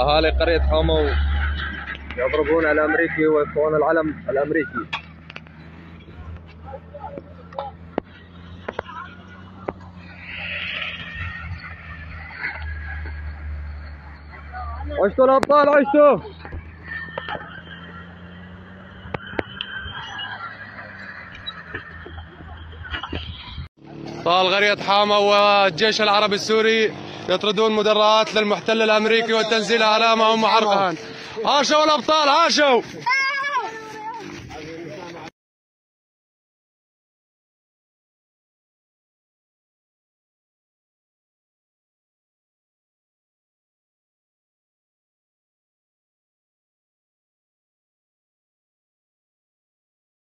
أهالي قرية حومة يضربون الأمريكي ويرفعون العلم الأمريكي. عشتوا الأبطال عشتوا! طال قرية حامة والجيش العربي السوري يطردون مدرعات للمحتل الأمريكي وتنزيل اعلامهم وحرقها هاشوا الأبطال هاشوا